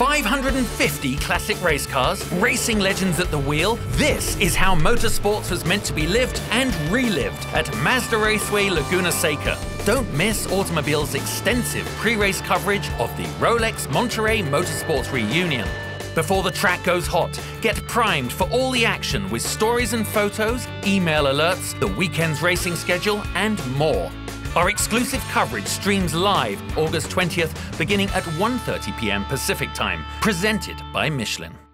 550 classic race cars, racing legends at the wheel. This is how motorsports was meant to be lived and relived at Mazda Raceway Laguna Seca. Don't miss Automobile's extensive pre-race coverage of the Rolex Monterey Motorsports reunion. Before the track goes hot, get primed for all the action with stories and photos, email alerts, the weekend's racing schedule, and more. Our exclusive coverage streams live August 20th, beginning at 1:30 p.m. Pacific Time, presented by Michelin.